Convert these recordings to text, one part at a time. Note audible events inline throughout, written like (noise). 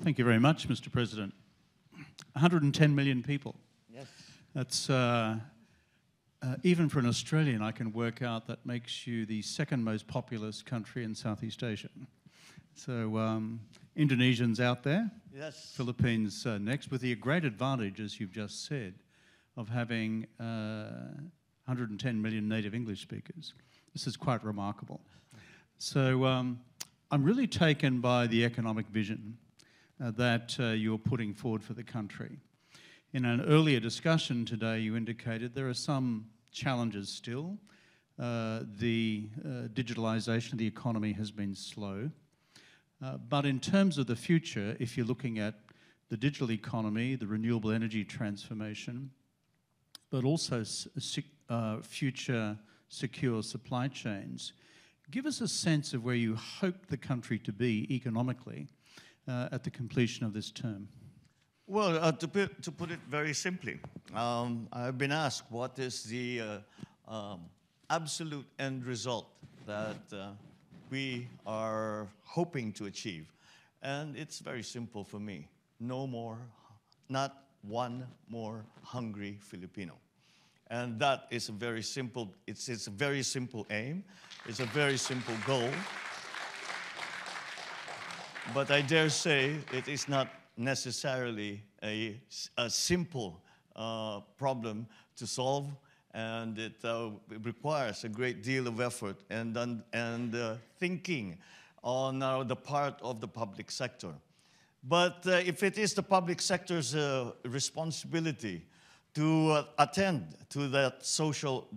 Well, thank you very much, Mr. President. 110 million people. Yes. That's, uh, uh, even for an Australian, I can work out that makes you the second most populous country in Southeast Asia. So, um, Indonesians out there, Yes. Philippines uh, next, with the great advantage, as you've just said, of having uh, 110 million native English speakers. This is quite remarkable. So, um, I'm really taken by the economic vision that uh, you're putting forward for the country. In an earlier discussion today, you indicated there are some challenges still. Uh, the uh, digitalisation of the economy has been slow. Uh, but in terms of the future, if you're looking at the digital economy, the renewable energy transformation, but also uh, future secure supply chains, give us a sense of where you hope the country to be economically uh, at the completion of this term. Well, uh, to, put, to put it very simply, um, I've been asked what is the uh, um, absolute end result that uh, we are hoping to achieve. And it's very simple for me. No more, not one more hungry Filipino. And that is a very simple, it's, it's a very simple aim. It's a very simple goal. But I dare say it is not necessarily a, a simple uh, problem to solve, and it, uh, requires a great deal of effort and, and uh, thinking on uh, the part of the public sector. But uh, if it is the public sector's uh, responsibility to attend to that social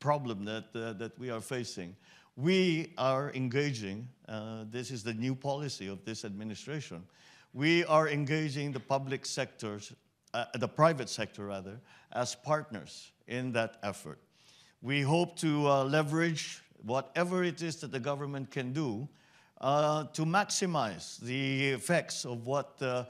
problem that, that we are facing, we are engaging, this is the new policy of this administration, we are engaging the public sectors, uh, the private sector rather, as partners in that effort. We hope to uh, leverage whatever it is that the government can do uh, to maximize the effects of what uh,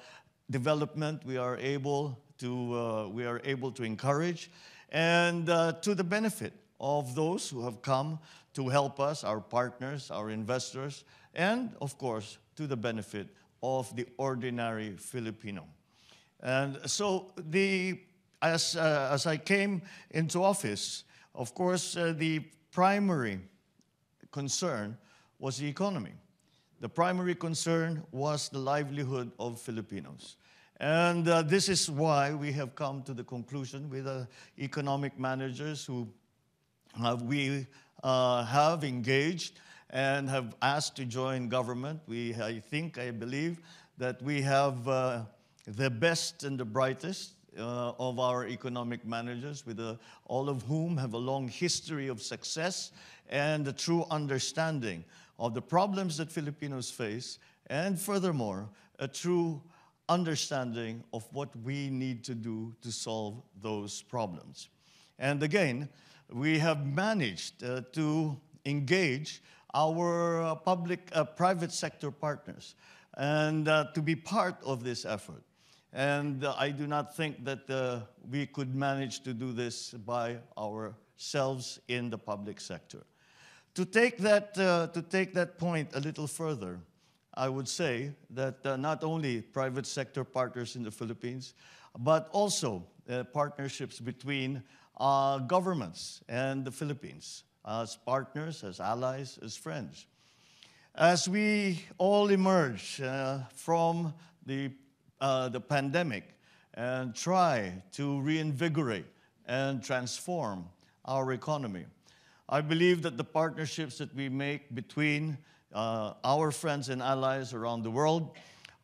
development we are able to, uh, we are able to encourage and uh, to the benefit of those who have come to help us, our partners, our investors, and of course, to the benefit of the ordinary Filipino. And so the, as, uh, as I came into office, of course, uh, the primary concern was the economy. The primary concern was the livelihood of Filipinos. And uh, this is why we have come to the conclusion with the economic managers who we uh, have engaged and have asked to join government. We, I think, I believe that we have uh, the best and the brightest uh, of our economic managers, with a, all of whom have a long history of success and a true understanding of the problems that Filipinos face, and furthermore, a true understanding of what we need to do to solve those problems. And again, we have managed uh, to engage our uh, public, uh, private sector partners, and uh, to be part of this effort. And uh, I do not think that we could manage to do this by ourselves in the public sector. To take that, to take that point a little further, I would say that not only private sector partners in the Philippines, but also partnerships between governments and the Philippines as partners, as allies, as friends. As we all emerge uh, from the, uh, the pandemic and try to reinvigorate and transform our economy, I believe that the partnerships that we make between uh, our friends and allies around the world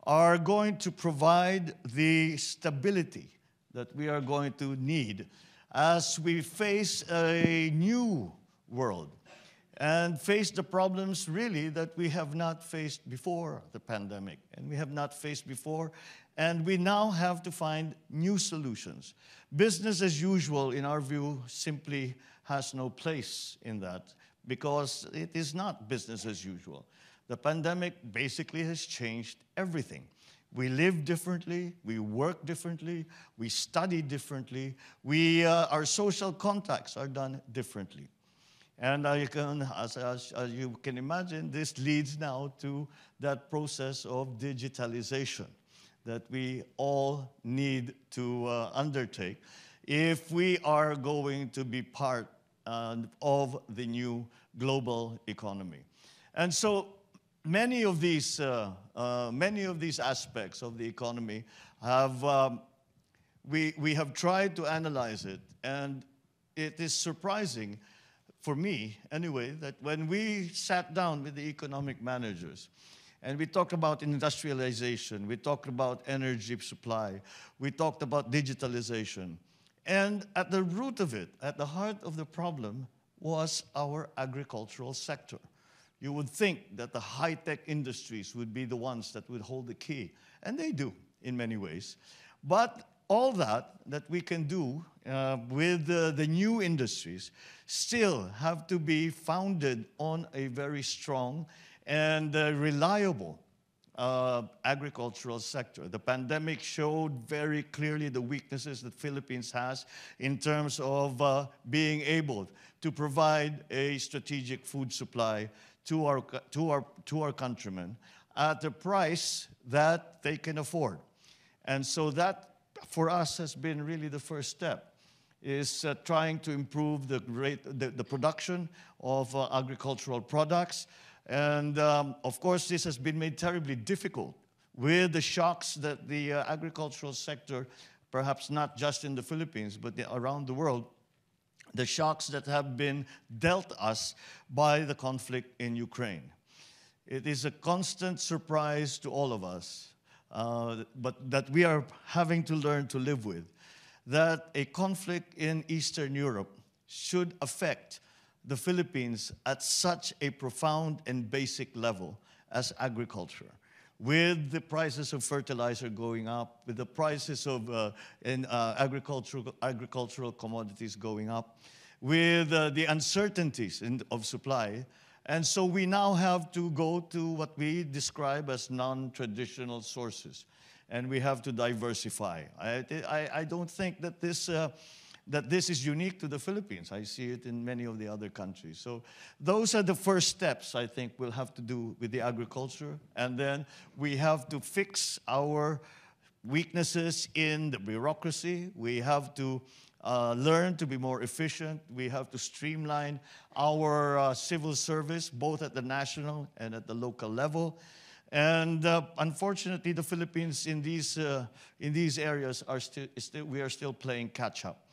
are going to provide the stability that we are going to need as we face a new world and face the problems really that we have not faced before the pandemic and we have not faced before. And we now have to find new solutions. Business as usual in our view simply has no place in that because it is not business as usual. The pandemic basically has changed everything we live differently, we work differently, we study differently, we, uh, our social contacts are done differently. And I can, as, as, as, you can imagine, this leads now to that process of digitalization. that we all need to uh, undertake if we are going to be part uh, of the new global economy. And so many of these, uh, uh, many of these aspects of the economy have, um, we, we have tried to analyze it, and it is surprising for me, anyway, that when we sat down with the economic managers and we talked about industrialization, we talked about energy supply, we talked about digitalization, and at the root of it, at the heart of the problem, was our agricultural sector. You would think that the high tech industries would be the ones that would hold the key, and they do in many ways. But all that that we can do uh, with uh, the new industries still have to be founded on a very strong and uh, reliable uh, agricultural sector. The pandemic showed very clearly the weaknesses that Philippines has in terms of uh, being able to provide a strategic food supply to our, to, our, to our countrymen at the price that they can afford. And so that, for us, has been really the first step is uh, trying to improve the, rate, the, the production of uh, agricultural products. And um, of course, this has been made terribly difficult with the shocks that the uh, agricultural sector, perhaps not just in the Philippines, but the, around the world, the shocks that have been dealt us by the conflict in Ukraine. It is a constant surprise to all of us, uh, but that we are having to learn to live with that a conflict in Eastern Europe should affect the Philippines at such a profound and basic level as agriculture. With the prices of fertilizer going up, with the prices of uh, in, uh, agricultural, agricultural commodities going up, with uh, the uncertainties in, of supply. And so we now have to go to what we describe as non traditional sources and we have to diversify. I, I, I don't think that this, uh, that this is unique to the Philippines. I see it in many of the other countries. So those are the first steps I think we'll have to do with the agriculture. And then we have to fix our weaknesses in the bureaucracy. We have to uh, learn to be more efficient. We have to streamline our uh, civil service, both at the national and at the local level. And uh, unfortunately, the Philippines in these, uh, in these areas are still, still, we are still playing catch up.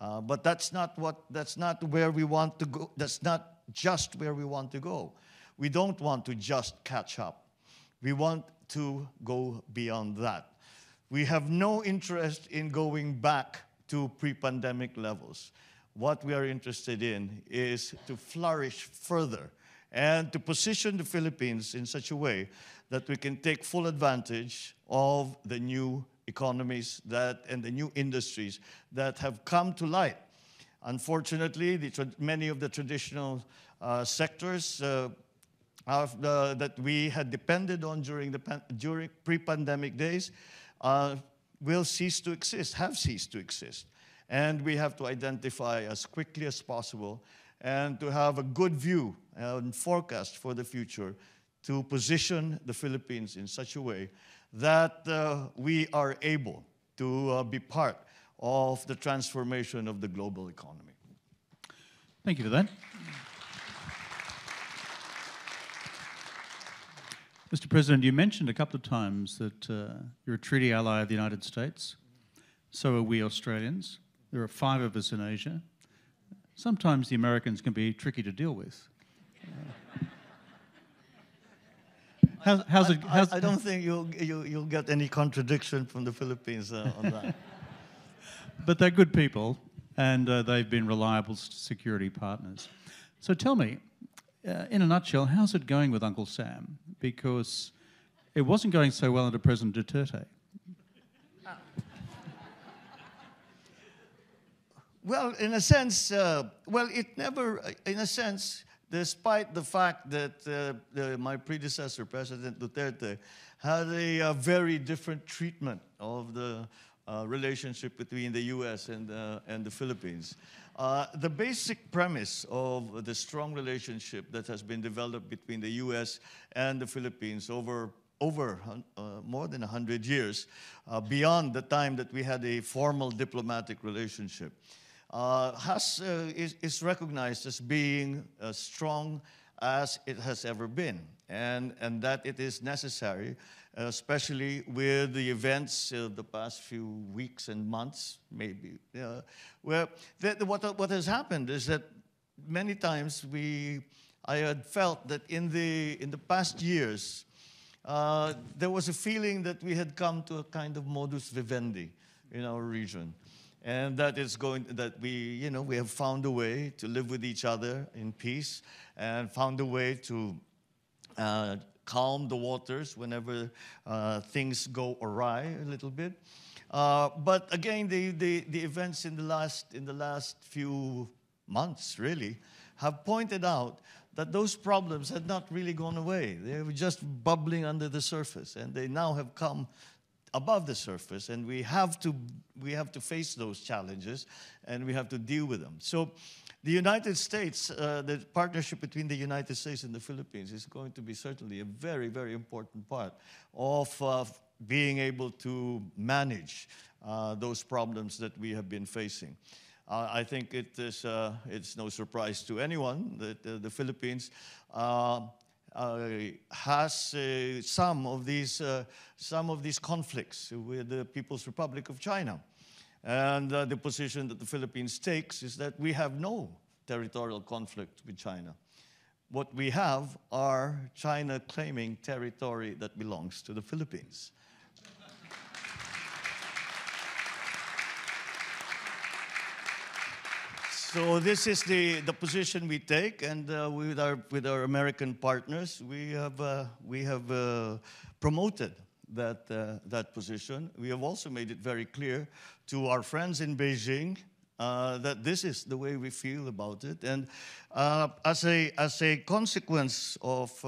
Uh, but that's not, what, that's not where we want to go. That's not just where we want to go. We don't want to just catch up. We want to go beyond that. We have no interest in going back to pre pandemic levels. What we are interested in is to flourish further and to position the Philippines in such a way that we can take full advantage of the new economies that, and the new industries that have come to light. Unfortunately, the, many of the traditional uh, sectors uh, that we had depended on during, the during pre-pandemic days uh, will cease to exist, have ceased to exist. And we have to identify as quickly as possible and to have a good view and forecast for the future to position the Philippines in such a way that uh, we are able to uh, be part of the transformation of the global economy. Thank you for that. Mr. President, you mentioned a couple of times that uh, you're a treaty ally of the United States. So are we Australians. There are five of us in Asia. Sometimes the Americans can be tricky to deal with. How's, how's it, how's, I, I, don't think you'll, you, you'll get any contradiction from the Philippines uh, on that. (laughs) but they're good people, and uh, they've been reliable security partners. So tell me, uh, in a nutshell, how's it going with Uncle Sam? Because it wasn't going so well under President Duterte. Well, in a sense, uh, well, it never, in a sense, despite the fact that uh, my predecessor, President Duterte, had a, a very different treatment of the uh, relationship between the US and, uh, and the Philippines. Uh, the basic premise of the strong relationship that has been developed between the US and the Philippines over over uh, more than 100 years, uh, beyond the time that we had a formal diplomatic relationship, uh, has, uh, is, is, recognized as being as strong as it has ever been, and, and that it is necessary, especially with the events of the past few weeks and months, maybe, uh, where the, what, what has happened is that many times we, I had felt that in the, in the past years, uh, there was a feeling that we had come to a kind of modus vivendi in our region. And that is going, that we, you know, we have found a way to live with each other in peace and found a way to uh, calm the waters whenever uh, things go awry a little bit. Uh, but again, the, the, the events in the, last, in the last few months, really, have pointed out that those problems had not really gone away. They were just bubbling under the surface, and they now have come above the surface, and we have to, we have to face those challenges, and we have to deal with them. So the United States, uh, the partnership between the United States and the Philippines is going to be certainly a very, very important part of uh, being able to manage uh, those problems that we have been facing. Uh, I think it is, uh, it's no surprise to anyone that uh, the Philippines Uh, has uh, some, of these, uh, some of these conflicts with the People's Republic of China. And uh, the position that the Philippines takes is that we have no territorial conflict with China. What we have are China claiming territory that belongs to the Philippines. So this is the, the position we take, and uh, with, our, with our American partners, we have, uh, we have uh, promoted that, uh, that position. We have also made it very clear to our friends in Beijing uh, that this is the way we feel about it. And uh, as, a, as a consequence of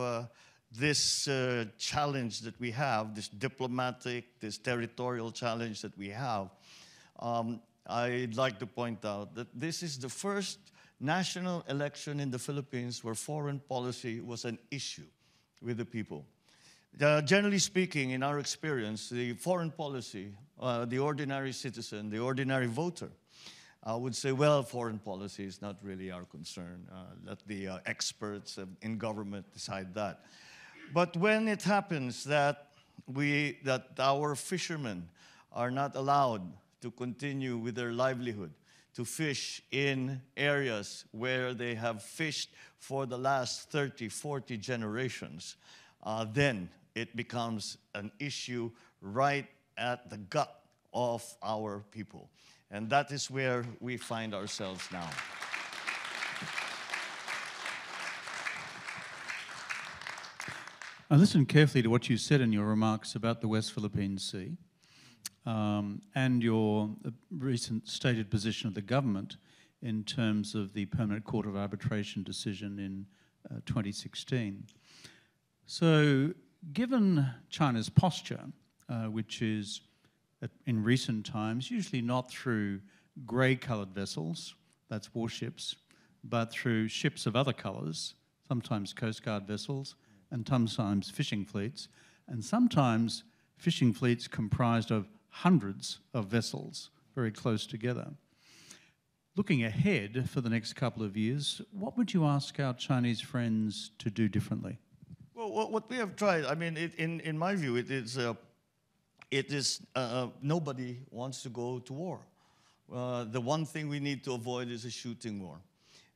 this challenge that we have, this diplomatic, this territorial challenge that we have, um, I'd like to point out that this is the first national election in the Philippines where foreign policy was an issue with the people. Uh, generally speaking, in our experience, the foreign policy, uh, the ordinary citizen, the ordinary voter, uh, would say, well, foreign policy is not really our concern. Uh, let the uh, experts in government decide that. But when it happens that, we, that our fishermen are not allowed to continue with their livelihood, to fish in areas where they have fished for the last 30, 40 generations, uh, then it becomes an issue right at the gut of our people. And that is where we find ourselves now. I listened carefully to what you said in your remarks about the West Philippine Sea um, and your uh, recent stated position of the government in terms of the Permanent Court of Arbitration decision in uh, 2016. So, given China's posture, uh, which is in recent times usually not through grey coloured vessels, that's warships, but through ships of other colours, sometimes Coast Guard vessels, and sometimes fishing fleets, and sometimes fishing fleets comprised of hundreds of vessels very close together. Looking ahead for the next couple of years, what would you ask our Chinese friends to do differently? Well, what we have tried, I mean, it, in, in my view, it is, uh, it is uh, uh, nobody wants to go to war. Uh, the one thing we need to avoid is a shooting war.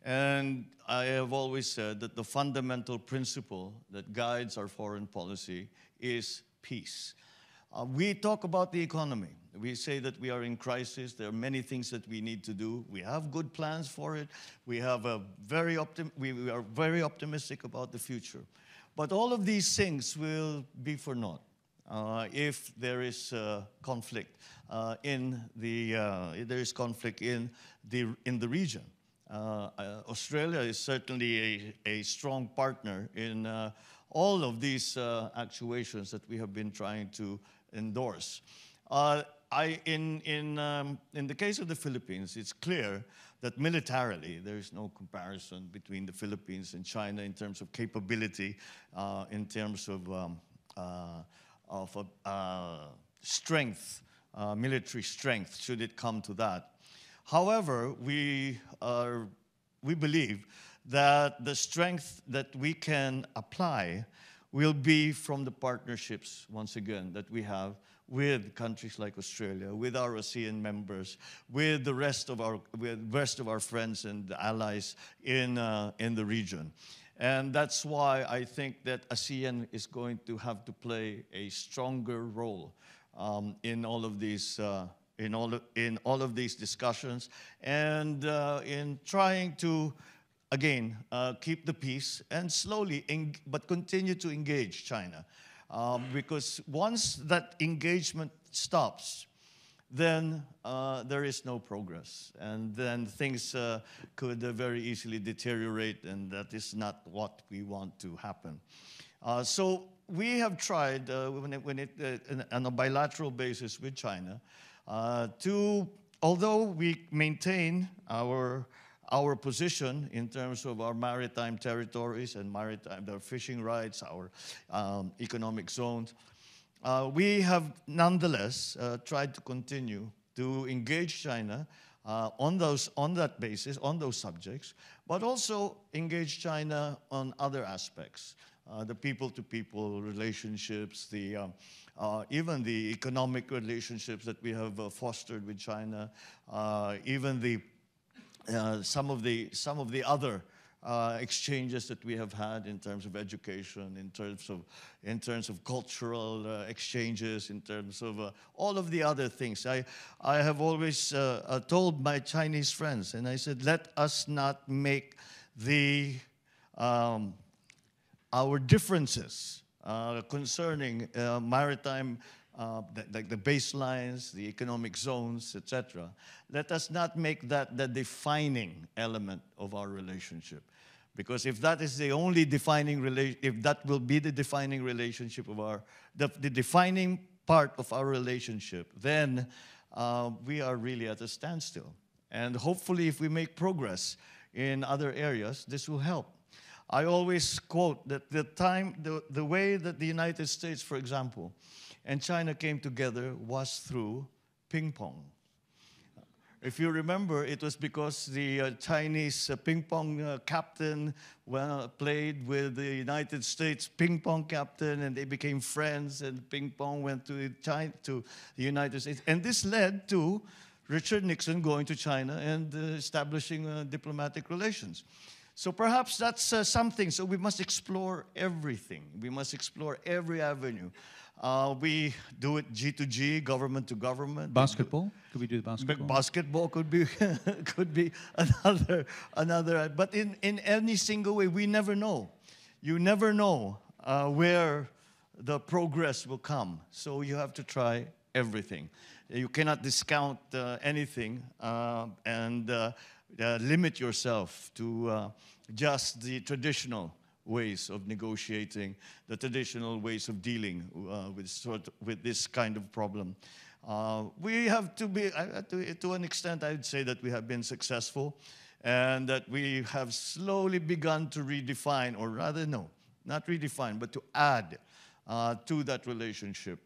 And I have always said that the fundamental principle that guides our foreign policy is peace. Uh, we talk about the economy. We say that we are in crisis. There are many things that we need to do. We have good plans for it. We, have a very optim- we, we are very optimistic about the future. But all of these things will be for naught uh, if there is uh, conflict uh, in the uh, there is conflict in the in the region. Uh, Australia is certainly a, a strong partner in all of these actuations that we have been trying to endorse. Uh, I, in, in, um, in the case of the Philippines, it's clear that militarily there is no comparison between the Philippines and China in terms of capability, uh, in terms of um, uh, of uh, strength, uh, military strength, should it come to that. However, we, are, we believe that the strength that we can apply will be from the partnerships, once again, that we have with countries like Australia, with our ASEAN members, with the rest of our, with rest of our friends and allies in, uh, in the region. And that's why I think that ASEAN is going to have to play a stronger role um, in all of these uh, in all in all of these discussions and uh, in trying to again uh, keep the peace and slowly but continue to engage China um, because once that engagement stops then uh, there is no progress. And then things uh, could uh, very easily deteriorate, and that is not what we want to happen. Uh, so we have tried, uh, when it, when it on a bilateral basis with China, to, although we maintain our our position in terms of our maritime territories and maritime, their fishing rights, our um, economic zones, uh, we have nonetheless uh, tried to continue to engage China uh, on, those, on that basis, on those subjects, but also engage China on other aspects. Uh, the people-to-people relationships, the, uh, uh, even the economic relationships that we have fostered with China, even the, some, of the, some of the other uh, exchanges that we have had in terms of education, in terms of, in terms of cultural uh, exchanges, in terms of uh, all of the other things. I, I have always uh, uh, told my Chinese friends, and I said, let us not make the, um, our differences uh, concerning maritime uh, like the, the baselines, the economic zones, etc. Let us not make that the defining element of our relationship. Because if that is the only defining relation, if that will be the defining relationship of our, the, the defining part of our relationship, then uh, we are really at a standstill. And hopefully, if we make progress in other areas, this will help. I always quote that the time, the, the way that the United States, for example, and China came together was through ping pong. If you remember, it was because the uh, Chinese uh, ping pong uh, captain well, played with the United States ping pong captain, and they became friends, and ping pong went to, China, to the United States. And this led to Richard Nixon going to China and uh, establishing uh, diplomatic relations. So perhaps that's uh, something. So we must explore everything. We must explore every avenue. Uh, we do it G to G, government to government. Basketball? Could we do the basketball? Basketball could be (laughs) could be another another. But in in any single way, we never know. You never know uh, where the progress will come. So you have to try everything. You cannot discount uh, anything uh, and uh, uh, limit yourself to just the traditional ways of negotiating, the traditional ways of dealing uh, with, sort of, with this kind of problem. Uh, we have to be, uh, to, to an extent, I would say that we have been successful and that we have slowly begun to redefine, or rather, no, not redefine, but to add uh, to that relationship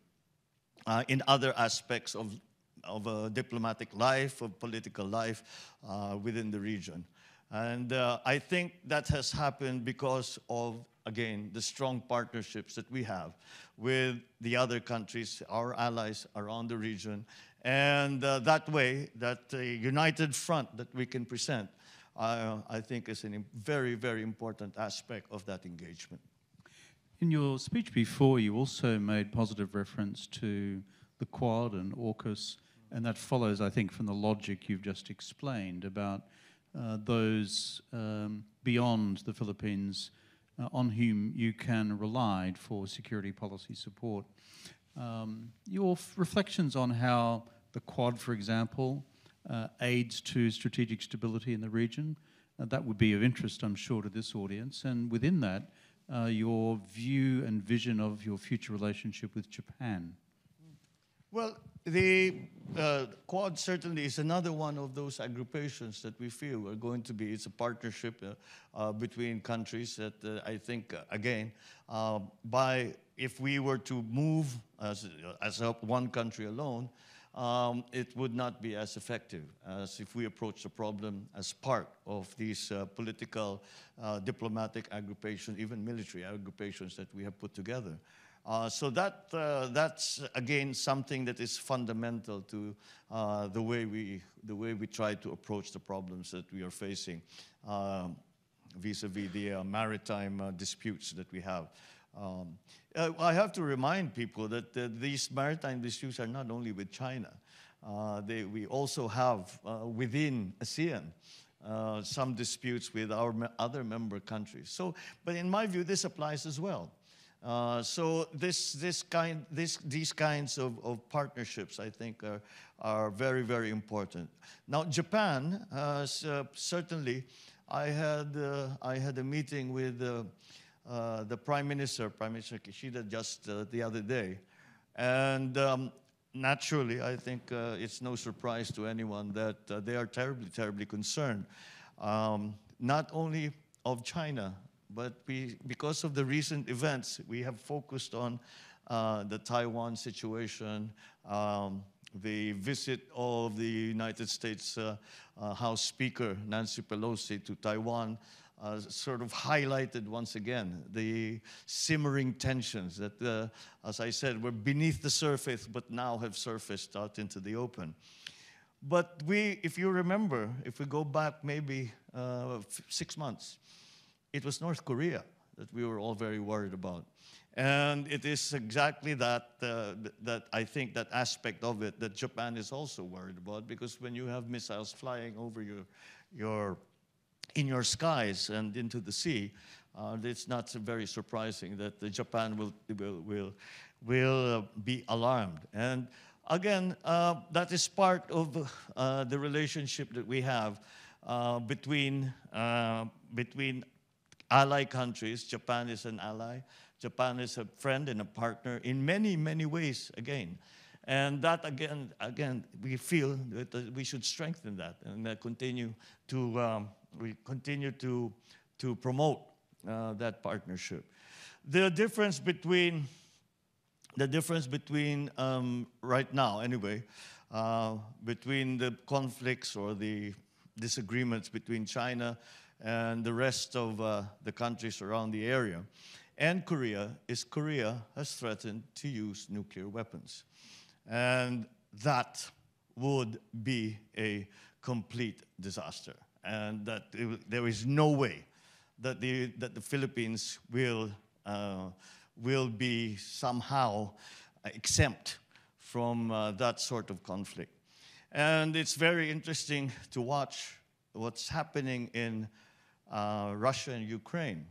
uh, in other aspects of, of uh, diplomatic life, of political life uh, within the region. And uh, I think that has happened because of, again, the strong partnerships that we have with the other countries, our allies around the region. And uh, that way, that uh, united front that we can present, uh, I think is a very, very important aspect of that engagement. In your speech before, you also made positive reference to the Quad and AUKUS, and that follows, I think, from the logic you've just explained about those um, beyond the Philippines uh, on whom you can rely for security policy support. Um, your reflections on how the Quad, for example, uh, aids to strategic stability in the region, uh, that would be of interest, I'm sure, to this audience. And within that, uh, your view and vision of your future relationship with Japan. Well, the uh, Quad certainly is another one of those agrupations that we feel are going to be. It's a partnership uh, uh, between countries that uh, I think, uh, again, uh, by if we were to move as, as one country alone, um, it would not be as effective as if we approach the problem as part of these political, diplomatic aggregations, even military aggregations that we have put together. Uh, so that, uh, that's, again, something that is fundamental to uh, the, way we, the way we try to approach the problems that we are facing um, vis-a-vis the uh, maritime disputes that we have. Um, uh, I have to remind people that uh, these maritime disputes are not only with China. Uh, they, we also have uh, within ASEAN uh, some disputes with our other member countries. So, but in my view, this applies as well. Uh, so this, this kind, this, these kinds of, of partnerships, I think, are, are very, very important. Now, Japan, certainly, I had, I had a meeting with uh, the Prime Minister, Prime Minister Kishida, just uh, the other day. And um, naturally, I think uh, it's no surprise to anyone that uh, they are terribly, terribly concerned, um, not only of China, but we, because of the recent events, we have focused on uh, the Taiwan situation, um, the visit of the United States House Speaker Nancy Pelosi to Taiwan, uh, sort of highlighted once again the simmering tensions that, uh, as I said, were beneath the surface but now have surfaced out into the open. But we, if you remember, if we go back maybe uh, six months, it was North Korea that we were all very worried about. And it is exactly that, uh, that I think that aspect of it that Japan is also worried about because when you have missiles flying over your, your in your skies and into the sea, uh, it's not very surprising that Japan will, will, will, will uh, be alarmed. And again, uh, that is part of uh, the relationship that we have uh, between, between ally countries. Japan is an ally. Japan is a friend and a partner in many, many ways, again. And that, again, again we feel that we should strengthen that and continue to um, we continue to, to promote uh, that partnership. The difference between, the difference between um, right now, anyway, uh, between the conflicts or the disagreements between China and the rest of uh, the countries around the area and Korea is Korea has threatened to use nuclear weapons. And that would be a complete disaster and that it, there is no way that the, that the Philippines will, uh, will be somehow exempt from uh, that sort of conflict. And it's very interesting to watch what's happening in uh, Russia and Ukraine.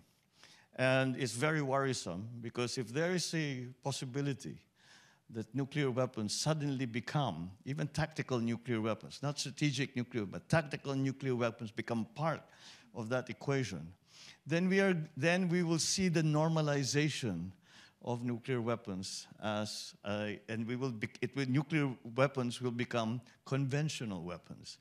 And it's very worrisome because if there is a possibility that nuclear weapons suddenly become, even tactical nuclear weapons, not strategic nuclear, but tactical nuclear weapons become part of that equation, then we, are, then we will see the normalization of nuclear weapons as, uh, and we will, be, it will, nuclear weapons will become conventional weapons.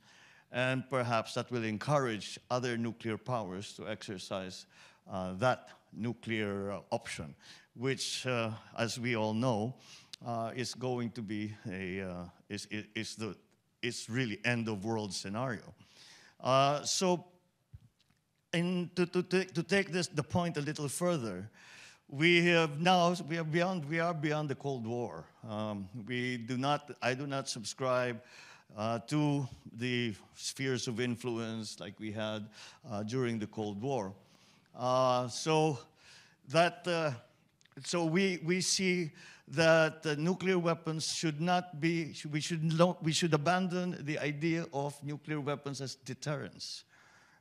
And perhaps that will encourage other nuclear powers to exercise uh, that nuclear uh, option, which, uh, as we all know, uh, is going to be a uh, is, is the is really end of world scenario. Uh, so, in, to, to, to take this the point a little further, we have now we are beyond we are beyond the Cold War. Um, we do not I do not subscribe uh, to the spheres of influence like we had uh, during the Cold War. Uh, so that uh, so we we see that nuclear weapons should not be, we should, not, we should abandon the idea of nuclear weapons as deterrence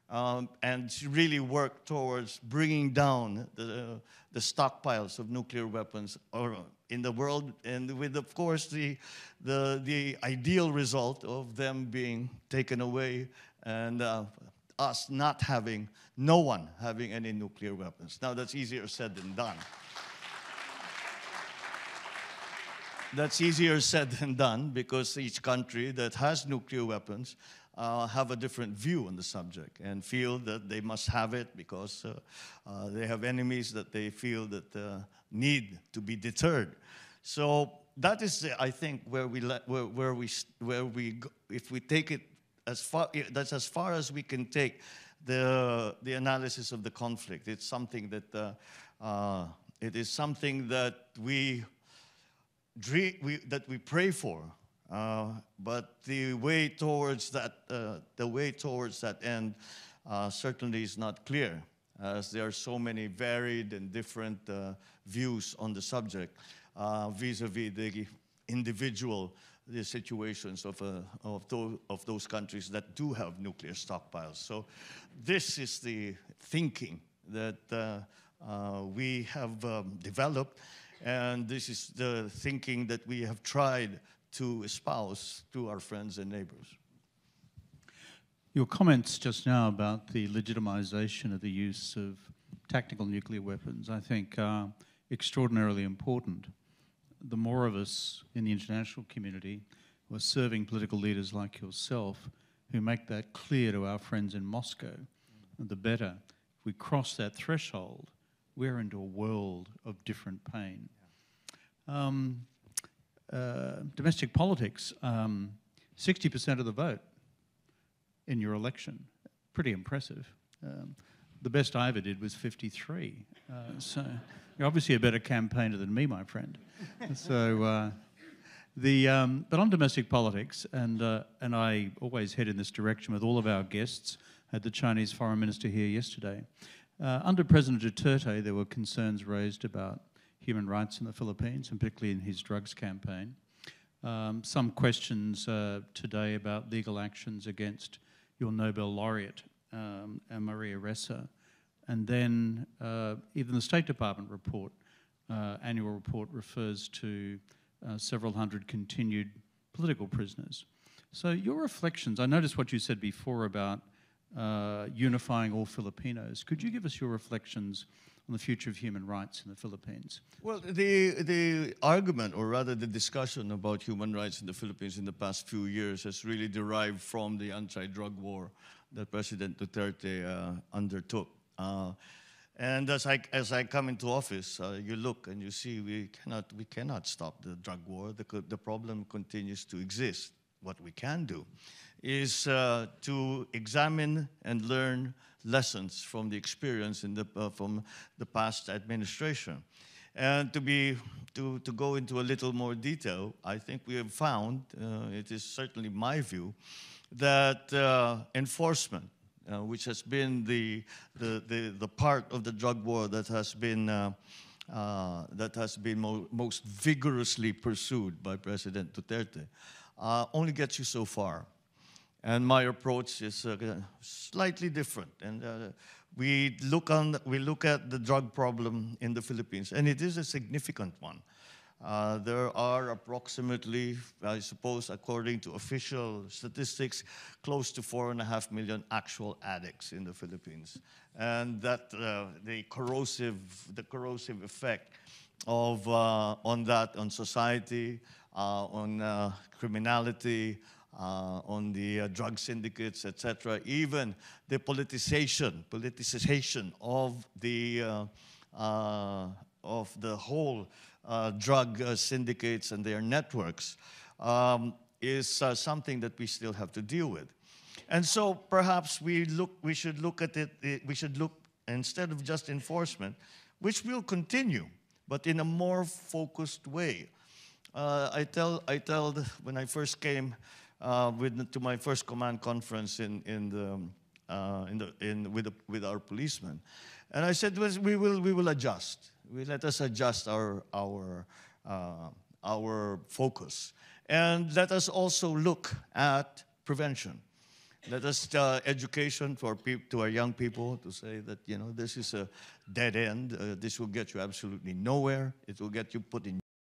um, and really work towards bringing down the, the stockpiles of nuclear weapons in the world and with, of course, the, the, the ideal result of them being taken away and uh, us not having, no one having any nuclear weapons. Now, that's easier said than done. That's easier said than done because each country that has nuclear weapons uh, have a different view on the subject and feel that they must have it because uh, uh, they have enemies that they feel that uh, need to be deterred. So that is, I think, where we let, where, where we where we go, if we take it as far that's as far as we can take the the analysis of the conflict. It's something that uh, uh, it is something that we, dream, we that we pray for. Uh, but the way towards that uh, the way towards that end uh, certainly is not clear, as there are so many varied and different uh, views on the subject vis-a-vis the individual the situations of, uh, of, those, of those countries that do have nuclear stockpiles. So this is the thinking that uh, uh, we have um, developed, and this is the thinking that we have tried to espouse to our friends and neighbors. Your comments just now about the legitimization of the use of tactical nuclear weapons, I think, are extraordinarily important. The more of us in the international community who are serving political leaders like yourself who make that clear to our friends in Moscow, the better. If we cross that threshold, we're into a world of different pain. Um, uh, domestic politics, um, 60% of the vote in your election. Pretty impressive. Um, the best I ever did was 53. Uh, so you're obviously a better campaigner than me, my friend. (laughs) so, uh, the, um, but on domestic politics, and, uh, and I always head in this direction with all of our guests, had the Chinese foreign minister here yesterday. Uh, under President Duterte, there were concerns raised about human rights in the Philippines, and particularly in his drugs campaign. Um, some questions uh, today about legal actions against your Nobel laureate, um, Maria Ressa. And then uh, even the State Department report, uh, annual report, refers to uh, several hundred continued political prisoners. So your reflections, I noticed what you said before about uh, unifying all Filipinos. Could you give us your reflections on the future of human rights in the Philippines? Well, the, the argument, or rather the discussion about human rights in the Philippines in the past few years has really derived from the anti-drug war that President Duterte uh, undertook. Uh, and as I, as I come into office, uh, you look and you see we cannot, we cannot stop the drug war. The, the problem continues to exist. What we can do is uh, to examine and learn lessons from the experience in the, uh, from the past administration. And to, be, to, to go into a little more detail, I think we have found, uh, it is certainly my view, that uh, enforcement uh, which has been the, the, the, the, part of the drug war that has been, uh, uh, that has been mo most vigorously pursued by President Duterte, only gets you so far. And my approach is uh, slightly different. And uh, we, look on, we look at the drug problem in the Philippines, and it is a significant one. Uh, there are approximately, I suppose, according to official statistics, close to four and a half million actual addicts in the Philippines. And that uh, the corrosive, the corrosive effect of, uh, on that, on society, uh, on criminality, uh, on the drug syndicates, etc., even the politicization, politicization of the, of the whole uh, drug uh, syndicates and their networks um, is uh, something that we still have to deal with. And so perhaps we, look, we should look at it, we should look, instead of just enforcement, which will continue, but in a more focused way. Uh, I tell, I tell when I first came uh, with, to my first command conference in, in the, uh, in the, in, with, the, with our policemen, and I said, we will, we will adjust we let us adjust our, our, uh, our focus. And let us also look at prevention. Let us uh, education our, to our young people to say that, you know, this is a dead end. Uh, this will get you absolutely nowhere. It will get you put in